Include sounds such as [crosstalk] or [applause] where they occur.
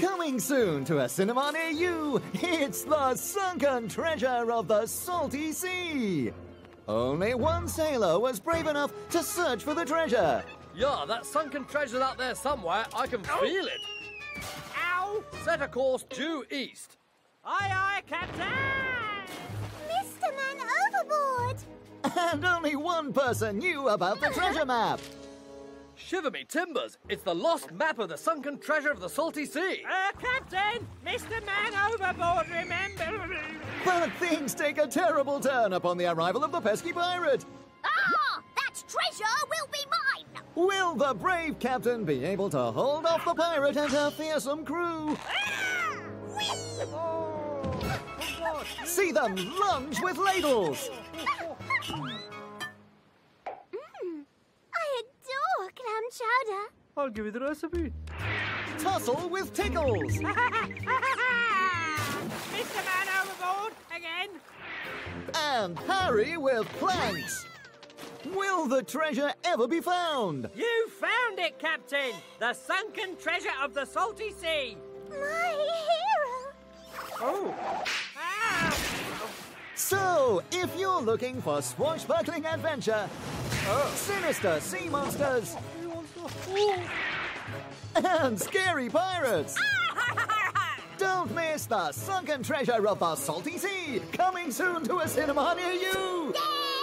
Coming soon to a cinema near you, it's the sunken treasure of the salty sea. Only one sailor was brave enough to search for the treasure. Yeah, that sunken treasure's out there somewhere. I can feel it. Ow! Set a course due east. Aye, aye, Captain! Mr. Man overboard! And only one person knew about the treasure map. Shiver me timbers! It's the lost map of the sunken treasure of the salty sea. Uh, Captain! Mr. Man overboard, remember? [laughs] But things take a terrible turn upon the arrival of the pesky pirate. Ah! That treasure will be mine! Will the brave captain be able to hold off the pirate and her fearsome crew? Ah! Whee! See them lunge with ladles! Chowder. I'll give you the recipe. Tussle with tickles! [laughs] Mr. Man overboard, again. And harry with planks! Will the treasure ever be found? You found it, Captain! The sunken treasure of the salty sea! My hero! Oh! Ah! So, if you're looking for swashbuckling adventure, oh. sinister sea monsters, and scary pirates, [laughs] don't miss the sunken treasure of the salty sea, coming soon to a cinema near you! Yay!